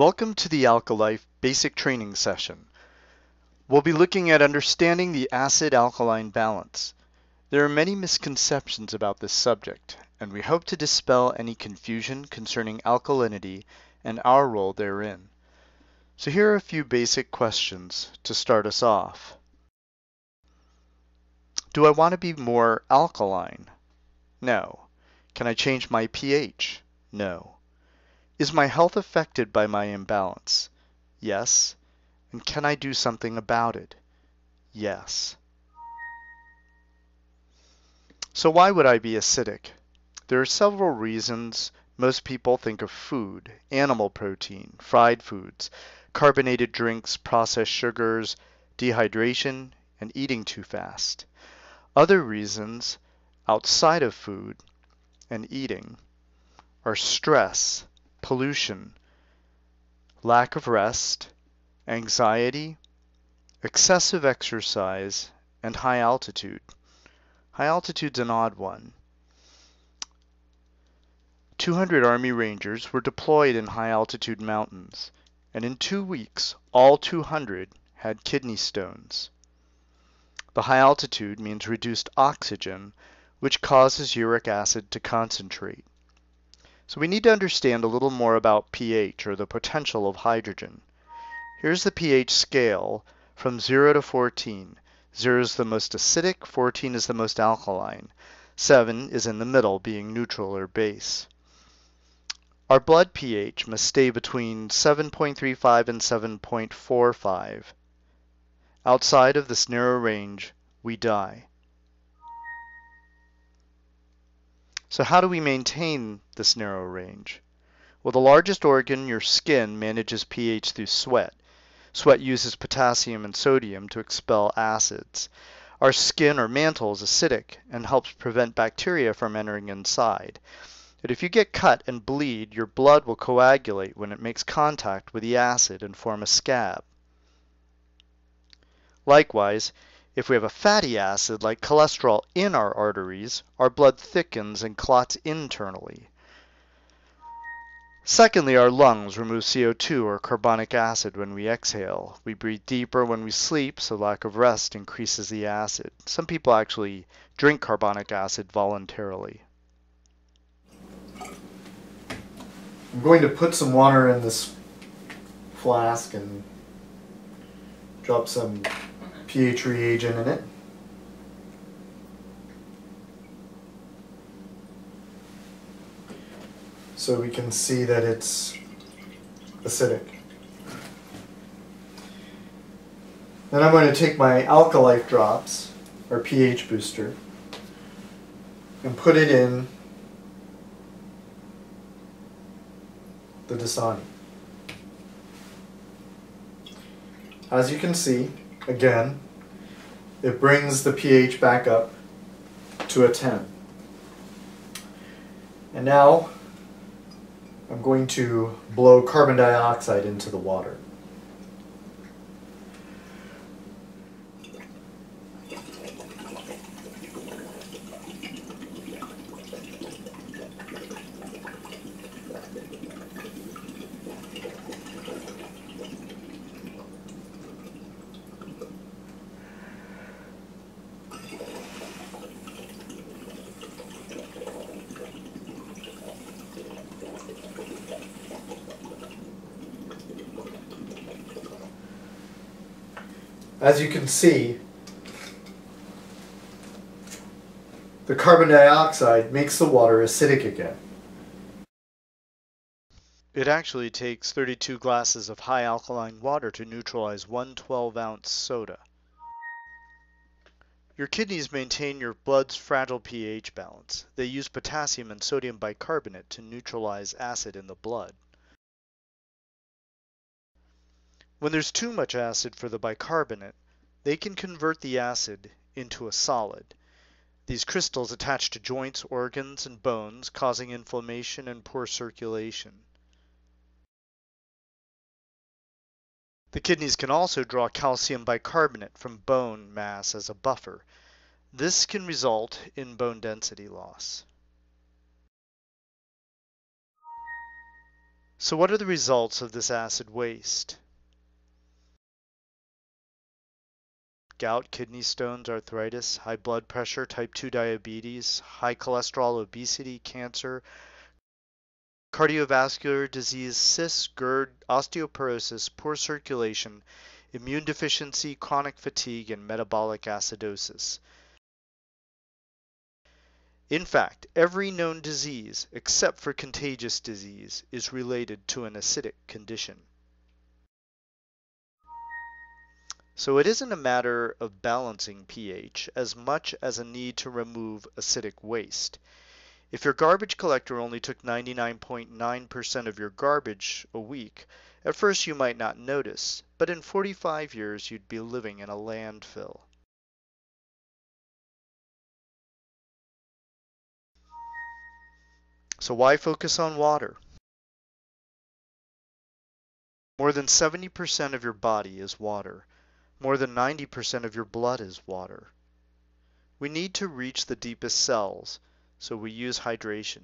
Welcome to the AlkaLife basic training session. We'll be looking at understanding the acid-alkaline balance. There are many misconceptions about this subject, and we hope to dispel any confusion concerning alkalinity and our role therein. So here are a few basic questions to start us off. Do I want to be more alkaline? No. Can I change my pH? No. Is my health affected by my imbalance? Yes. And can I do something about it? Yes. So why would I be acidic? There are several reasons most people think of food, animal protein, fried foods, carbonated drinks, processed sugars, dehydration, and eating too fast. Other reasons outside of food and eating are stress, pollution, lack of rest, anxiety, excessive exercise, and high altitude. High altitude's an odd one. 200 Army Rangers were deployed in high altitude mountains, and in two weeks all 200 had kidney stones. The high altitude means reduced oxygen, which causes uric acid to concentrate. So we need to understand a little more about pH, or the potential of hydrogen. Here's the pH scale from 0 to 14. 0 is the most acidic, 14 is the most alkaline. 7 is in the middle, being neutral or base. Our blood pH must stay between 7.35 and 7.45. Outside of this narrow range, we die. So how do we maintain this narrow range? Well, the largest organ, your skin, manages pH through sweat. Sweat uses potassium and sodium to expel acids. Our skin or mantle is acidic and helps prevent bacteria from entering inside. But if you get cut and bleed, your blood will coagulate when it makes contact with the acid and form a scab. Likewise, if we have a fatty acid like cholesterol in our arteries, our blood thickens and clots internally. Secondly, our lungs remove CO2 or carbonic acid when we exhale. We breathe deeper when we sleep, so lack of rest increases the acid. Some people actually drink carbonic acid voluntarily. I'm going to put some water in this flask and drop some pH reagent in it. So we can see that it's acidic. Then I'm going to take my AlkaLife drops, or pH booster, and put it in the Dasani. As you can see, again, it brings the pH back up to a 10. And now I'm going to blow carbon dioxide into the water. As you can see, the carbon dioxide makes the water acidic again. It actually takes 32 glasses of high alkaline water to neutralize one 12 ounce soda. Your kidneys maintain your blood's fragile pH balance. They use potassium and sodium bicarbonate to neutralize acid in the blood. When there's too much acid for the bicarbonate, they can convert the acid into a solid. These crystals attach to joints, organs, and bones, causing inflammation and poor circulation. The kidneys can also draw calcium bicarbonate from bone mass as a buffer. This can result in bone density loss. So what are the results of this acid waste? Gout, kidney stones, arthritis, high blood pressure, type 2 diabetes, high cholesterol, obesity, cancer, cardiovascular disease, cysts, GERD, osteoporosis, poor circulation, immune deficiency, chronic fatigue, and metabolic acidosis. In fact, every known disease, except for contagious disease, is related to an acidic condition. So it isn't a matter of balancing pH as much as a need to remove acidic waste. If your garbage collector only took 99.9% of your garbage a week, at first you might not notice, but in 45 years you'd be living in a landfill. So why focus on water? More than 70% of your body is water. More than 90% of your blood is water. We need to reach the deepest cells, so we use hydration.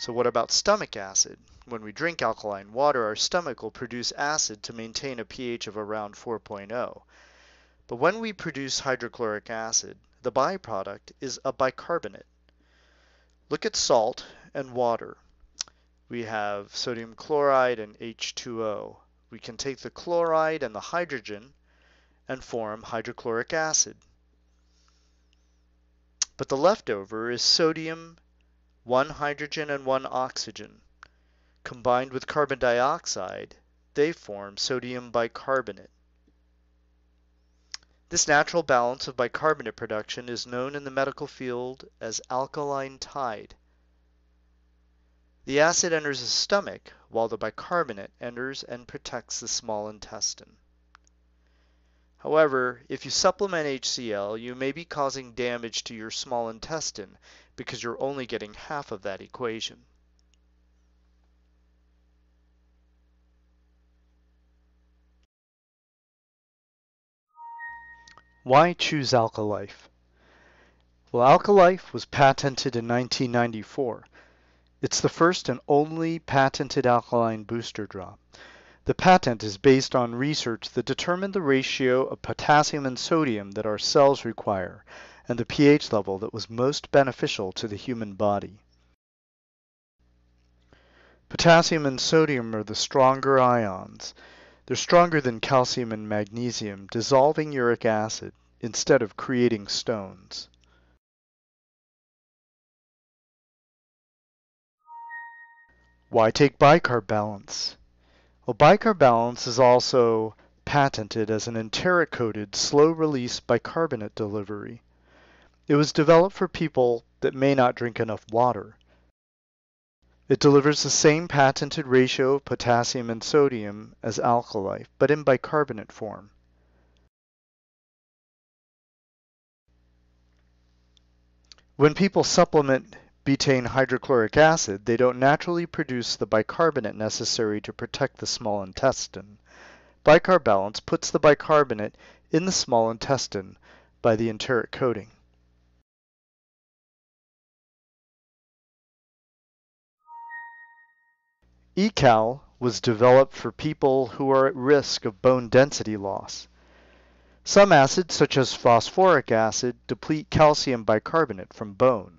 So what about stomach acid? When we drink alkaline water, our stomach will produce acid to maintain a pH of around 4.0. But when we produce hydrochloric acid, the byproduct is a bicarbonate. Look at salt and water. We have sodium chloride and H2O. We can take the chloride and the hydrogen and form hydrochloric acid. But the leftover is sodium, one hydrogen and one oxygen. Combined with carbon dioxide, they form sodium bicarbonate. This natural balance of bicarbonate production is known in the medical field as alkaline tide. The acid enters the stomach while the bicarbonate enters and protects the small intestine. However, if you supplement HCl, you may be causing damage to your small intestine because you're only getting half of that equation. Why choose Alkalife? Well, Alkalife was patented in 1994. It's the first and only patented alkaline booster drop. The patent is based on research that determined the ratio of potassium and sodium that our cells require and the pH level that was most beneficial to the human body. Potassium and sodium are the stronger ions. They're stronger than calcium and magnesium, dissolving uric acid instead of creating stones. Why take bicarb balance? Well, bicarb balance is also patented as an enteric-coated, slow-release bicarbonate delivery. It was developed for people that may not drink enough water. It delivers the same patented ratio of potassium and sodium as Alkalife, but in bicarbonate form. When people supplement betaine hydrochloric acid, they don't naturally produce the bicarbonate necessary to protect the small intestine. Bicarb balance puts the bicarbonate in the small intestine by the enteric coating. ECAL was developed for people who are at risk of bone density loss. Some acids, such as phosphoric acid, deplete calcium bicarbonate from bone.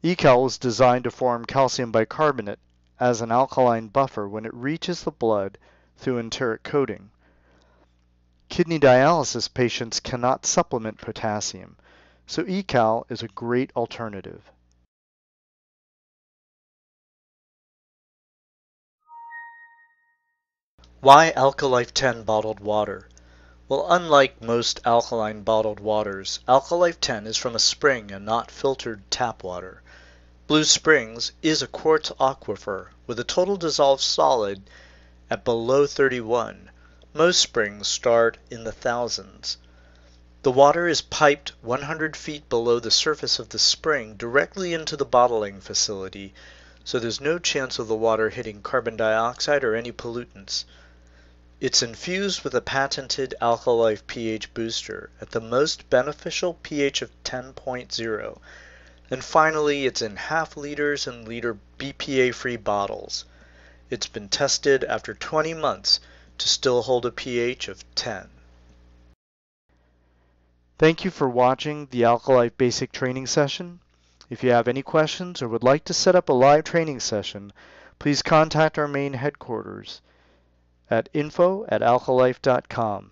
ECAL is designed to form calcium bicarbonate as an alkaline buffer when it reaches the blood through enteric coating. Kidney dialysis patients cannot supplement potassium, so ECAL is a great alternative. Why Alkalife 10 bottled water? Well, unlike most alkaline bottled waters, Alkalife 10 is from a spring and not filtered tap water. Blue Springs is a quartz aquifer with a total dissolved solid at below 31. Most springs start in the thousands. The water is piped 100 feet below the surface of the spring directly into the bottling facility, so there's no chance of the water hitting carbon dioxide or any pollutants. It's infused with a patented Alkalife pH booster at the most beneficial pH of 10.0. And finally, it's in half liters and liter BPA free bottles. It's been tested after 20 months to still hold a pH of 10. Thank you for watching the Alkalife Basic Training Session. If you have any questions or would like to set up a live training session, please contact our main headquarters at info at alkalife.com.